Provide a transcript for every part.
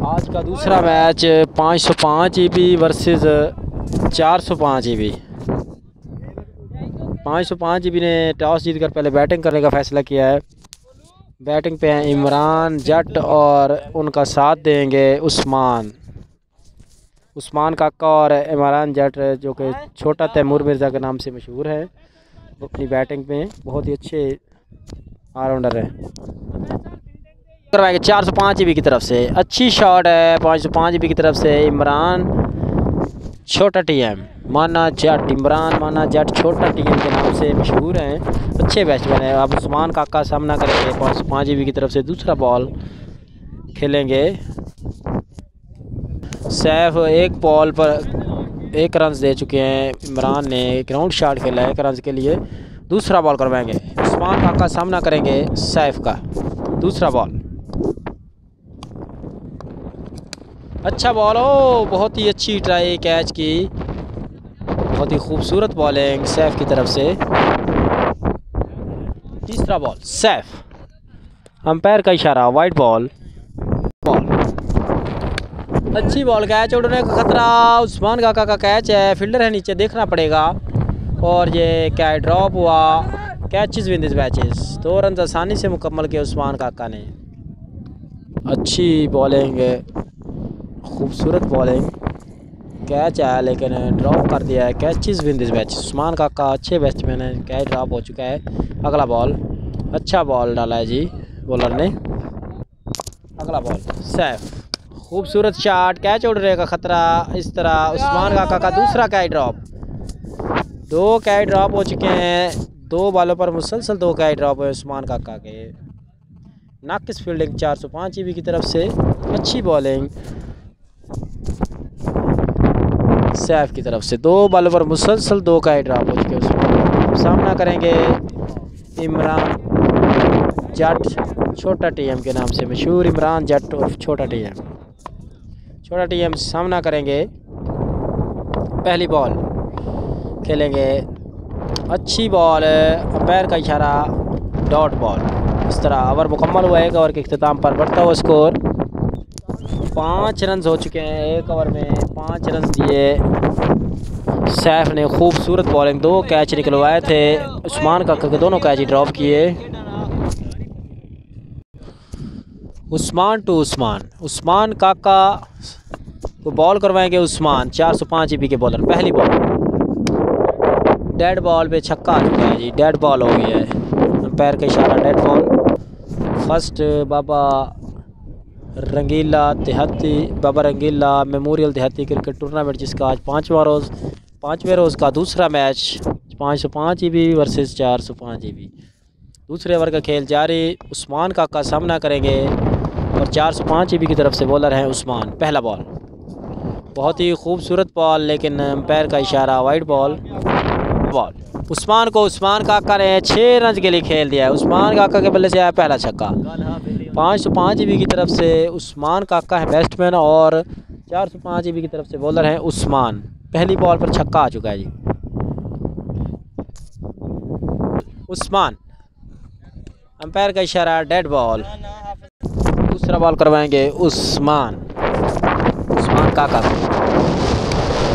आज का दूसरा match 505 E B versus 405 E B 505 E B ने टॉस जीतकर पहले बैटिंग करने का फैसला किया है। बैटिंग पे हैं इमरान, जट और उनका साथ देंगे उस्मान। उस्मान काका और इमरान जट, जो कि छोटा तैमूर मिर्ज़ा के नाम से मशहूर है अपनी बैटिंग में बहुत ही अच्छे ऑलराउंडर हैं। करवाएँगे। चार सौ पाँच की तरफ़ से। अच्छी शॉट है, पाँच सौ पाँच की तरफ़ से। इमरान, छोटा टीएम माना जट, इमरान माना जट, छोटा टीएम के नाम से मशहूर हैं। अच्छे बैट्समैन हैं। अब उस्मान काका सामना करेंगे, पाँच सौ पाँच की तरफ़ से। दूसरा बॉल खेलेंगे। सैफ एक बॉल पर एक रन दे चुके हैं। इमरान ने ग्राउंड शॉट खेला है एक रन के लिए। दूसरा बॉल करवाएँगे। उस्मान काका सामना करेंगे सैफ का। दूसरा बॉल अच्छा बॉल हो बहुत ही अच्छी ट्राई कैच की। बहुत ही खूबसूरत बॉलिंग सैफ की तरफ़ से। तीसरा बॉल सैफ अंपायर का इशारा वाइट बॉल बॉल अच्छी बॉल कैच उड़ने का खतरा। उस्मान काका का कैच है फील्डर है नीचे, देखना पड़ेगा। और ये क्या ड्रॉप हुआ? कैचेस विन दिस मैचेस दो रन आसानी से मुकम्मल किए उस्मान काका ने। अच्छी बॉलिंग खूबसूरत बॉलिंग कैच आया, लेकिन ड्रॉप कर दिया है। Catches win this match Usman Kaka अच्छे बैट्समैन है। कैच ड्रॉप हो चुका है। अगला बॉल अच्छा बॉल डाला है जी बॉलर ने। अगला बॉल सैफ खूबसूरत शॉट कैच उड़ने का ख़तरा इस तरह। उस्मान काका का दूसरा कैच ड्रॉप दो कैच ड्रॉप हो चुके हैं। दो बॉलों पर मुसलसल दो कैच ड्रॉप हुए उस्मान काका के। नाकिस फील्डिंग चार सौ पाँच ई की तरफ़ से। अच्छी बॉलिंग सैफ की तरफ़ से दो बॉलों पर मुसलसल दो का ड्रॉप हो चुके उसमें। सामना करेंगे इमरान जट, छोटा टीएम के नाम से मशहूर इमरान जट और छोटा टीएम। छोटा टीएम सामना करेंगे, पहली बॉल खेलेंगे। अच्छी बॉल पैर का इशारा, डॉट बॉल। इस तरह ओवर मुकम्मल हुआ एक ओवर के अख्ताम पर, बढ़ता हुआ स्कोर। पाँच रन हो चुके हैं एक ओवर में, पाँच रन दिए। सैफ ने खूबसूरत बॉलिंग दो कैच निकलवाए थे। उस्मान काका के दोनों कैच ड्रॉप किए। उस्मान टू उस्मान। उस्मान काका को बॉल करवाएँगे उस्मान, चार सौ पाँच के बॉलर पहली बॉल डेड बॉल पे छक्का आ चुका है जी डेड बॉल हो गया है। पैर का इशारा dead ball first Baba Rangila देहाती बाबा रंगीला मेमोरियल देहाती क्रिकेट टूर्नामेंट जिसका आज पाँचवा रोज़ पाँचवें रोज़ का दूसरा मैच पाँच सौ पाँच ई बी वर्सेज चार सौ पाँच ई बी दूसरे ओवर का खेल जारी उस्मान का, का सामना करेंगे और चार सौ पाँच ई बी की तरफ़ से बॉलर हैं उस्मान पहला बॉल बहुत ही खूबसूरत बॉल लेकिन पैर का इशारा वाइट बॉल बॉल उस्मान को उस्मान काका ने छः रन के लिए खेल दिया है। उस्मान काका के बल्ले से आया पहला छक्का। पाँच सौ पाँच ई की तरफ़ से उस्मान काका है बैट्समैन और चार सौ पाँच ई की तरफ़ से बॉलर हैं उस्मान। पहली बॉल पर छक्का आ चुका है जी। उस्मान अंपायर का इशारा डेड बॉल दूसरा बॉल करवाएँगे उस्मान। उस्मान काका।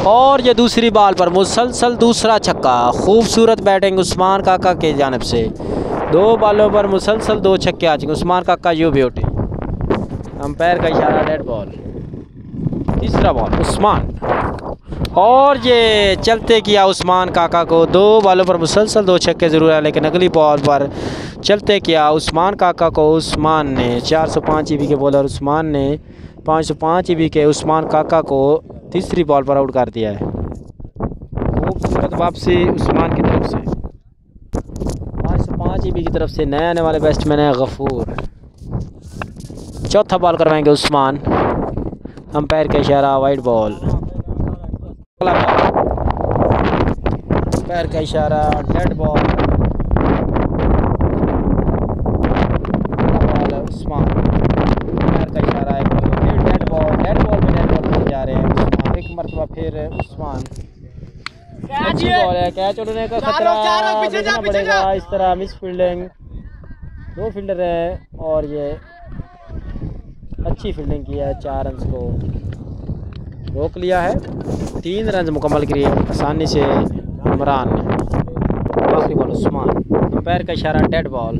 और ये दूसरी बॉल पर मुसलसल दूसरा छक्का। खूबसूरत बैटिंग उस्मान काका के जानब से। दो बॉलों पर मुसलसल दो छक्के आ चुके उस्मान काका, यू ब्यूटी अंपायर का इशारा डेड बॉल तीसरा बॉल उस्मान। और ये चलते किया उस्मान काका को। दो बॉलों पर मुसलसल दो छक्के ज़रूर आए, लेकिन अगली बॉल पर चलते किया उस्मान काका को। उस्मान ने 405 सौ पाँच के बॉलर उस्मान ने 505 सौ पाँच के उस्मान काका को तीसरी बॉल पर आउट कर दिया है। खूबसूरत वापसी उस्मान की तरफ़ से। ई की तरफ़ से नए आने वाले बैट्समैन है, गफूर। चौथा बॉल करवाएँगे उस्मान। अंपायर का इशारा वाइट बॉल अंपायर का इशारा डेड बॉल उस्मान पैर का इशारा एक फिर डेड बॉल डेड बॉल पे डेड बॉल जा रहे हैं उस्मान एक मरतबा फिर उस्मान अच्छी बॉल है कैच उड़ने का खतरा? देखना पड़ेगा इस तरह मिस फील्डिंग दो फील्डर है और ये अच्छी फील्डिंग की है चार रन को। रोक लिया है। तीन रन मुकम्मल किए आसानी से इमरान ने आखिरी बॉल उस्मान। अंपायर का इशारा डेड बॉल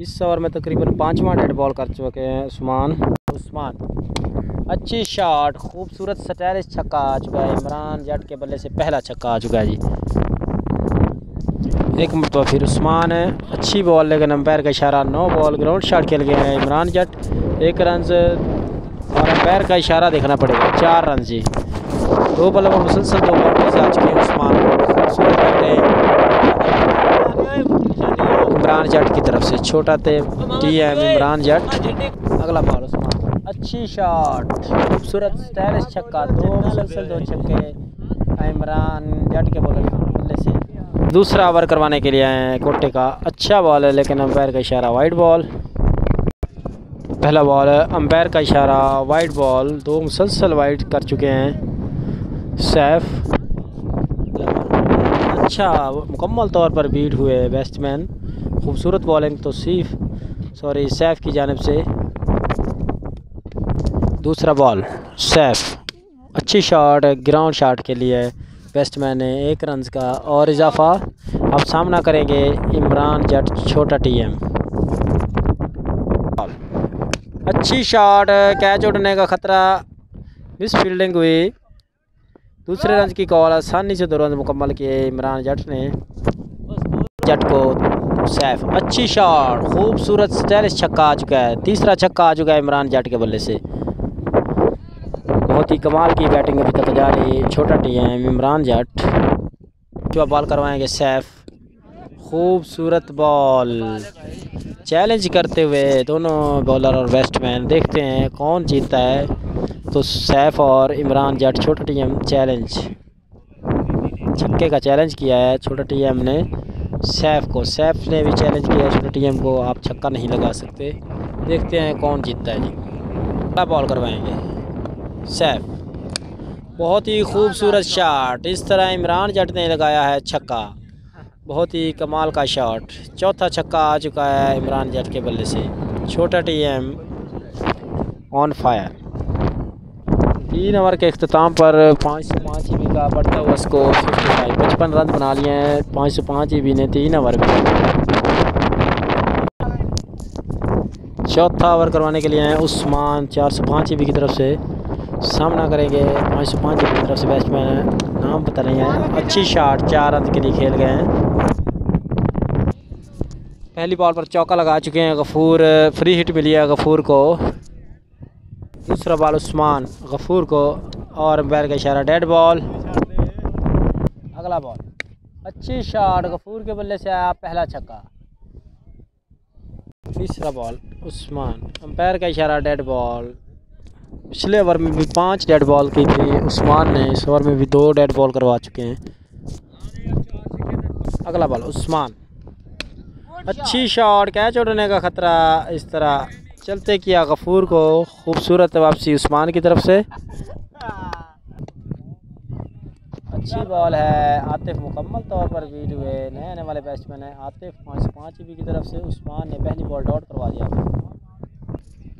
इस ओवर में तकरीबन पाँचवा डेड बॉल कर चुके हैं उस्मान। उस्मान। अच्छी शॉट खूबसूरत स्टाइलिश छक्का आ चुका है। इमरान जट के बल्ले से पहला छक्का आ चुका है जी। एक मरतबा फिर उस्मान है। अच्छी बॉल लेकिन अंपायर का इशारा नो बॉल ग्राउंड शॉट खेल गए हैं इमरान जट। एक रन और अंपायर का इशारा देखना पड़ेगा। चार रन जी। दो बल्ले में मुसलसल दो बाउंड्रीज आ चुके हैं उस्मान। खूबसूरत इमरान जट की तरफ़ से छोटा थे टी एम इमरान जट। अगला बॉल अच्छी शॉट खूबसूरत स्टाइलिश छक्का, दो मुसलसल, दो छक्के। इमरान जट के बल्ले से। दूसरा ओवर करवाने के लिए आए हैं कोटे का। अच्छा बॉल है, लेकिन अंपायर का इशारा वाइट बॉल पहला बॉल अंपायर का इशारा वाइट बॉल दो मुसलसल वाइट कर चुके हैं। सैफ। अच्छा मुकम्मल तौर पर बीट हुए बैट्समैन खूबसूरत बॉलिंग तो सीफ सॉरी सैफ की जानब से। दूसरा बॉल सैफ अच्छी शॉट ग्राउंड शॉट के लिए बैट्समैन ने एक रन का और इजाफा। अब सामना करेंगे इमरान जट, छोटा टीएम अच्छी शॉट कैच उड़ने का ख़तरा। मिस फील्डिंग हुई। दूसरे रन की कॉल आसानी से दो रन मुकम्मल किए इमरान जट ने। जट को सैफ अच्छी शॉट खूबसूरत स्टाइलिश छक्का आ चुका है। तीसरा छक्का आ चुका है इमरान जट के बल्ले से। ही कमाल की बैटिंग अभी तक जा रही है। छोटा टी एम इमरान जट। जो बॉल करवाएँगे, सैफ? खूबसूरत बॉल चैलेंज करते हुए दोनों बॉलर और बैट्समैन देखते हैं कौन जीतता है। तो सैफ और इमरान जट, छोटा टी एम चैलेंज छक्के का चैलेंज किया है छोटा टी एम ने। सैफ को, सैफ ने भी चैलेंज किया है छोटा टी एम को। आप छक्का नहीं लगा सकते। देखते हैं कौन जीतता है जी। बॉल करवाएँगे? सैफ। बहुत ही खूबसूरत शॉट इस तरह इमरान जट ने लगाया है छक्का। बहुत ही कमाल का शॉट चौथा छक्का आ चुका है इमरान जट के बल्ले से। छोटा टी एम ऑन फायर तीन ओवर के अख्ताम पर पाँच सौ पाँच ई बी का बढ़ता हुआ स्कोर फिफ्टी फाइव। पचपन रन बना लिए हैं। पाँच सौ पाँच ई बी ने तीन ओवर में। चौथा ओवर करवाने के लिए हैं उस्मान। चार सौ पाँच ई बी की तरफ़ से। सामना करेंगे पाँच सौ पाँच की तरफ़ से बैट्समैन नाम पता नहीं है। अच्छी शॉट चार रन के लिए खेल गए हैं। पहली बॉल पर चौका लगा चुके हैं गफूर। फ्री हिट मिली है गफूर को। दूसरा बॉल उस्मान गफूर को और बैर का इशारा। डेड बॉल अगला बॉल अच्छी शॉट गफूर के बल्ले से आया पहला छक्का। तीसरा बॉल उस्मान। अंपायर का इशारा डेड बॉल पिछले ओवर में भी पाँच डेड बॉल की थी, उस्मान ने इस ओवर में भी दो डेड बॉल करवा चुके हैं। अगला बॉल उस्मान। अच्छी शॉट कैच उड़ने का ख़तरा इस तरह। चलते किया गफूर को, खूबसूरत वापसी उस्मान की तरफ़ से। अच्छी बॉल है, आतिफ मुकम्मल तौर पर बीट हुए, नए आने वाले बैट्समैन हैं। आतिफ पाँच पाँच बी की तरफ़ से उस्मान ने पहली बॉल डॉट करवा दिया।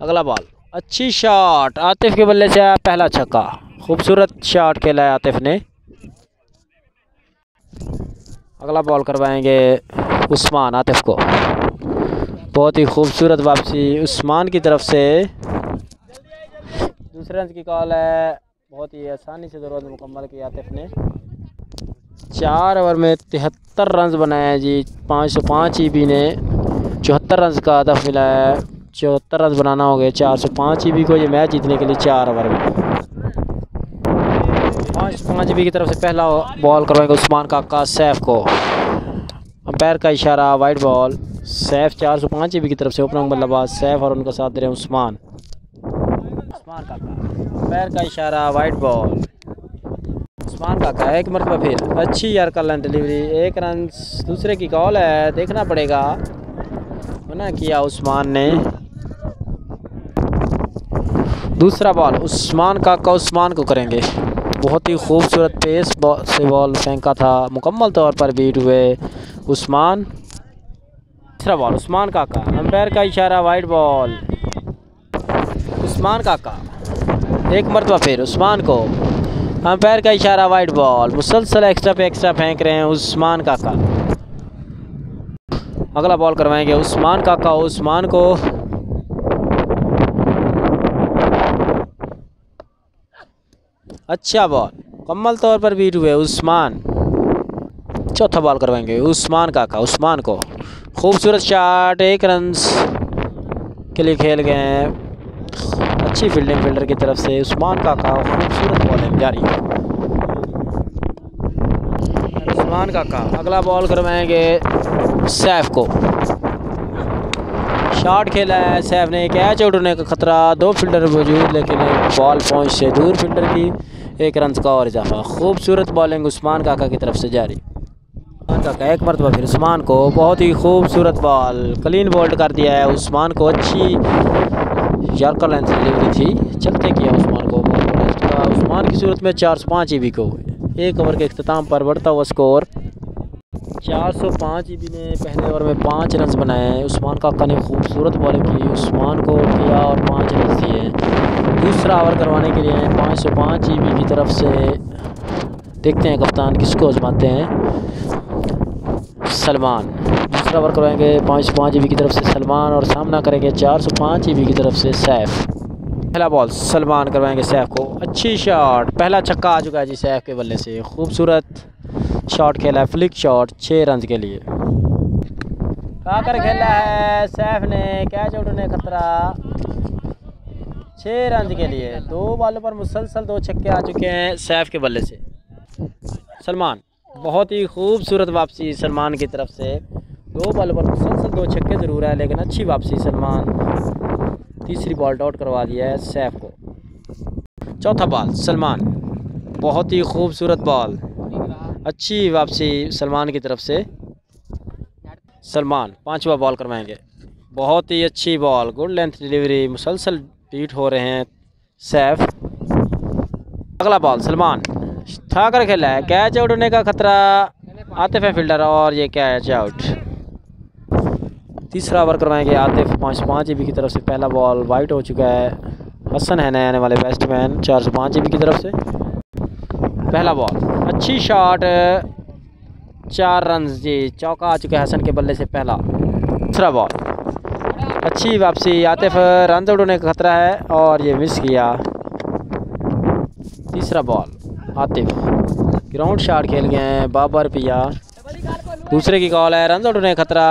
अगला बॉल अच्छी शॉट आतिफ के बल्ले से आया पहला छक्का। खूबसूरत शॉट खेला है आतिफ ने। अगला बॉल करवाएँगे उस्मान, आतिफ को। बहुत ही खूबसूरत वापसी उस्मान की तरफ़ से। दूसरे रन की कॉल है। बहुत ही आसानी से दो मुकम्मल की आतिफ ने। चार ओवर में तिहत्तर रन बनाए हैं जी, पाँच सौ पाँच ई बी ने। चौहत्तर रन का हदफ मिला है। चौहत्तर रन बनाना हो गए चार सौ पाँच ई को, ये मैच जीतने के लिए चार ओवर में। पाँच पाँच ई की तरफ़ से पहला बॉल करवाएँगे उस्मान काका सैफ को। अंपायर का इशारा वाइट बॉल सैफ चार सौ पाँच ई की तरफ़ से ओपनिंग बल्लेबाज सैफ और उनका साथ दे रहे हैं उस्मान। उस्मान काका। अंपायर का इशारा वाइट बॉल उस्मान काका, एक मरतबा फिर। अच्छी यार कल डिलीवरी एक रन दूसरे की कॉल है, देखना पड़ेगा। मना किया उस्मान ने। दूसरा बॉल, उस्मान काका उस्मान को करेंगे। बहुत ही खूबसूरत पेस बॉल से बॉल फेंका था। मुकम्मल तौर पर बीट हुए उस्मान। तीसरा बॉल, उस्मान काका। अंपायर का इशारा वाइट बॉल उस्मान काका। एक मरतबा फिर उस्मान को। अंपायर का इशारा वाइट बॉल मुसलसल एक्स्ट्रा पे एक्स्ट्रा फेंक रहे हैं उस्मान काका। अगला बॉल करवाएँगे उस्मान काका। उस्मान को अच्छा बॉल मुकम्मल तौर पर बीट हुए उस्मान। चौथा बॉल करवाएँगे। उस्मान काका, उस्मान को। खूबसूरत शॉट एक रन के लिए खेल गए हैं। अच्छी फील्डिंग फील्डर की तरफ़ से उस्मान काका, खूबसूरत बॉलिंग जारी। उस्मान काका, अगला बॉल करवाएँगे सैफ को। शॉट खेला है, सैफ ने कैच आउट होने का खतरा, दो फील्डर मौजूद, लेकिन बॉल पहुँच से दूर फील्डर की, एक रन का और इजाफा। खूबसूरत बॉलिंग उस्मान काका की तरफ़ से जारी। काका एक मरतबा फिर उस्मान को, बहुत ही खूबसूरत बॉल, क्लीन बोल्ड कर दिया है उस्मान को, अच्छी यार्कर लेंथ डिलीवरी थी, चलते किया उस्मान को उस्मान की सूरत में चार सौ पाँच ई को एक ओवर के अख्ताम पर बढ़ता हुआ स्कोर चार सौ पाँच ई ने पहले ओवर में पाँच रन बनाए हैं। उस्मान काका ने खूबसूरत बॉलिंग की। उस्मान को किया और पाँच रन दिए दूसरा ओवर करवाने के लिए पाँच सौ पाँच ई की तरफ़ से देखते हैं कप्तान किसको आजमाते हैं। सलमान। दूसरा ओवर करवाएँगे पाँच सौ पाँच ई की तरफ़ से सलमान और सामना करेंगे चार सौ पाँच ई की तरफ़ से सैफ। पहला बॉल सलमान करवाएँगे सैफ को। अच्छी शॉट। पहला छक्का आ चुका है जी सैफ के बल्ले से। खूबसूरत। शॉट खेला है फ्लिक शॉट छः रन के लिए। काकर खेला है सैफ ने कैच उठने खतरा। छः रन के लिए, दो बॉलों पर मुसलसल दो छक्के आ चुके हैं सैफ के बल्ले से। सलमान, बहुत ही खूबसूरत वापसी सलमान की तरफ़ से। दो बॉलों पर मुसलसल दो छक्के ज़रूर है, लेकिन अच्छी वापसी सलमान। तीसरी बॉल डॉट करवा दिया है सैफ को। चौथा बॉल सलमान, बहुत ही खूबसूरत बॉल अच्छी वापसी सलमान की तरफ़ से। सलमान, पांचवा बॉल करवाएँगे। बहुत ही अच्छी बॉल गुड लेंथ डिलीवरी मुसलसल बीट हो रहे हैं। सैफ अगला बॉल सलमान। था कर खेला है। कैच आउट होने का खतरा आतिफ है फील्डर और ये कैच आउट तीसरा ओवर करवाएँगे आतिफ। पाँच पाँच ए की तरफ़ से पहला बॉल वाइट हो चुका है। हसन है नए आने वाले बैट्समैन चार सौ पाँच ए की तरफ़ से। पहला बॉल अच्छी शॉट चार रन जी। चौका आ चुका है हसन के बल्ले से पहला। दूसरा बॉल अच्छी वापसी। आतिफ रन उड़ने का खतरा है और ये मिस किया। तीसरा बॉल आतिफ। ग्राउंड शॉट खेल गए हैं बाबर पिया। दूसरे की कॉल है। रन उड़ने का खतरा।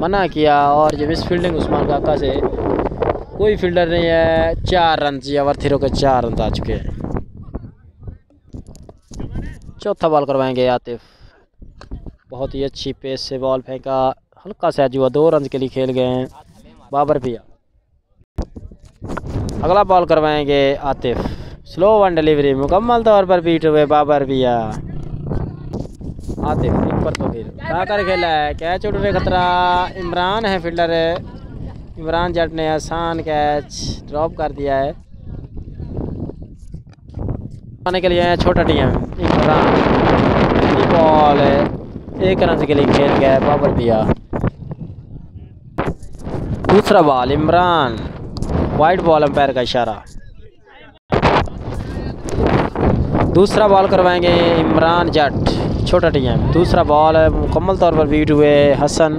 मना किया और ये मिस फील्डिंग उस्मान काका से। कोई फील्डर नहीं है। चार रन जी ओवर थ्रो के चार रन आ चुके हैं। चौथा बॉल करवाएँगे आतिफ। बहुत ही अच्छी पेस से बॉल फेंका। हल्का सा जुआ दो रन के लिए खेल गए हैं। बाबर पिया अगला बॉल करवाएँगे आतिफ। स्लो वन डिलीवरी मुकम्मल तौर पर बीट हुए बाबर पिया आतिफ एक पर तो फिर। कर खेला है? कैच उड़ने खतरा? इमरान है फील्डर इमरान जट ने आसान कैच ड्रॉप कर दिया है। आने के लिए छोटा टीम इमरान पहली बॉल एक रन के लिए खेल गया बाबर दिया दूसरा ball Imran wide ball umpire का इशारा। दूसरा बॉल करवाएँगे इमरान जट, छोटा टीम दूसरा बॉल मुकम्मल तौर पर बीट हुए हसन।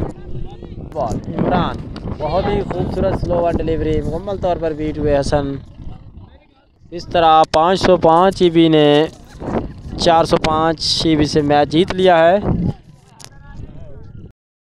बॉल इमरान, बहुत ही खूबसूरत स्लो वन डिलीवरी मुकम्मल तौर पर बीट हुए हसन। इस तरह 505 ईबी ने 405 ईबी से मैच जीत लिया है।